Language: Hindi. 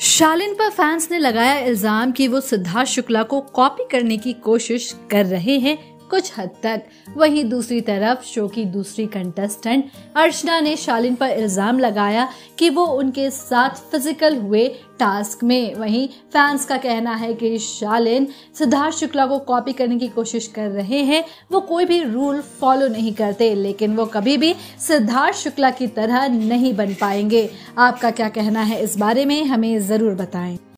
शालिन पर फैंस ने लगाया इल्ज़ाम कि वो सिद्धार्थ शुक्ला को कॉपी करने की कोशिश कर रहे हैं। कुछ हद तक। वहीं दूसरी तरफ़, शो की दूसरी कंटेस्टेंट अर्चना ने शालिन पर इल्ज़ाम लगाया कि वो उनके साथ फ़िज़िकल हुए टास्क में। वहीं फैंस का कहना है कि शालिन सिद्धार्थ शुक्ला को कॉपी करने की कोशिश कर रहे हैं। वो कोई भी रूल फॉलो नहीं करते, लेकिन वो कभी भी सिद्धार्थ शुक्ला की तरह नहीं बन पाएँगे। आपका क्या कहना है इस बारे में, हमें ज़रूर बताएँ।